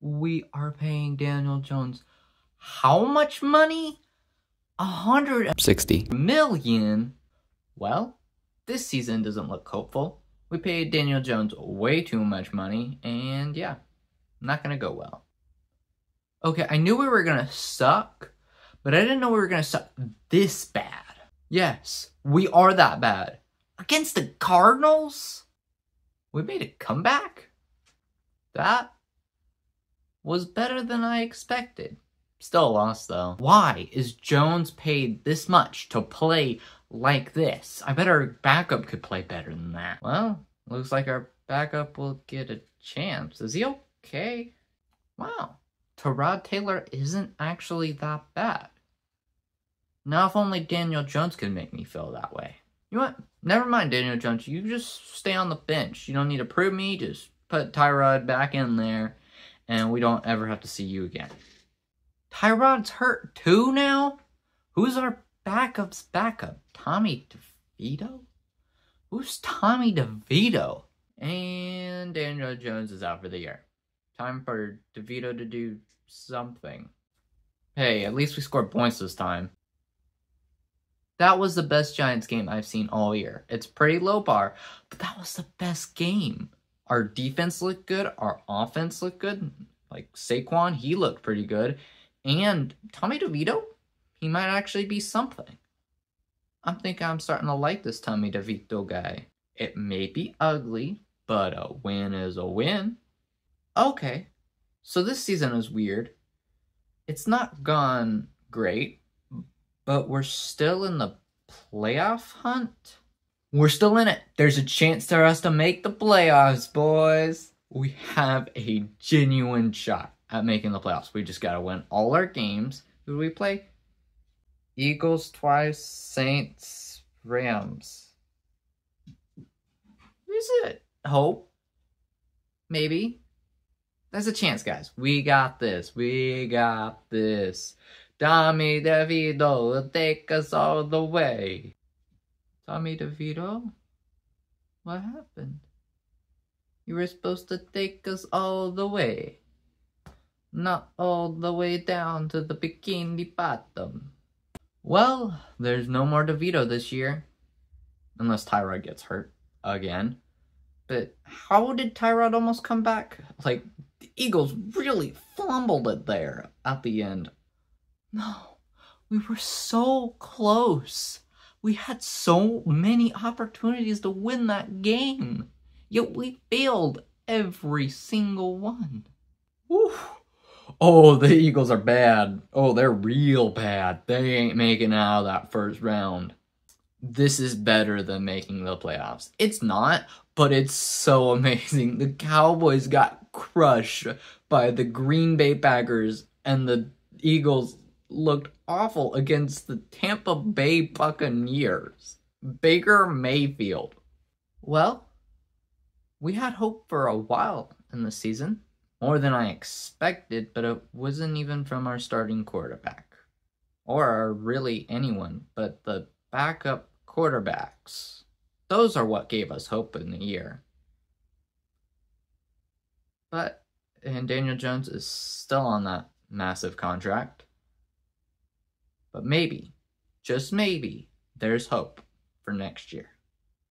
we are paying Daniel Jones how much money? A hundred 60. million? Well, this season doesn't look hopeful. We paid Daniel Jones way too much money, and yeah, not gonna go well. Okay, I knew we were gonna suck, but I didn't know we were gonna suck this bad. Yes, we are that bad. Against the Cardinals? We made a comeback? That was better than I expected. Still a loss though. Why is Jones paid this much to play like this? I bet our backup could play better than that. Well, looks like our backup will get a chance. Is he okay? Wow. Tyrod Taylor isn't actually that bad. Now if only Daniel Jones could make me feel that way. You know what? Never mind Daniel Jones. You just stay on the bench. You don't need to prove me. Just put Tyrod back in there and we don't ever have to see you again. Tyrod's hurt too now? Who's our backup's backup? Tommy DeVito? Who's Tommy DeVito? And Daniel Jones is out for the year. Time for DeVito to do something. Hey, at least we scored points this time. That was the best Giants game I've seen all year. It's pretty low bar, but that was the best game. Our defense looked good. Our offense looked good. Like Saquon, he looked pretty good. And Tommy DeVito, he might actually be something. I'm thinking I'm starting to like this Tommy DeVito guy. It may be ugly, but a win is a win. Okay, so this season is weird. It's not gone great, but we're still in the playoff hunt. We're still in it. There's a chance for us to make the playoffs, boys. We have a genuine shot at making the playoffs. We just got to win all our games. Who do we play? Eagles twice, Saints, Rams. Is it hope? Maybe. There's a chance, guys. We got this. We got this. Tommy DeVito will take us all the way. Tommy DeVito? What happened? You were supposed to take us all the way. Not all the way down to the bikini bottom. Well, there's no more DeVito this year. Unless Tyrod gets hurt again. But how did Tyrod almost come back? Like, the Eagles really fumbled it there at the end. No, we were so close. We had so many opportunities to win that game. Yet we failed every single one. Woo. Oh, the Eagles are bad. Oh, they're real bad. They ain't making out of that first round. This is better than making the playoffs. It's not, but it's so amazing. The Cowboys got crushed by the Green Bay Packers, and the Eagles looked awful against the Tampa Bay Buccaneers. Baker Mayfield. Well, we had hope for a while in the season, more than I expected, but it wasn't even from our starting quarterback. Or really anyone, but the backup quarterbacks. Those are what gave us hope in the year. But, and Daniel Jones is still on that massive contract. But maybe, just maybe, there's hope for next year.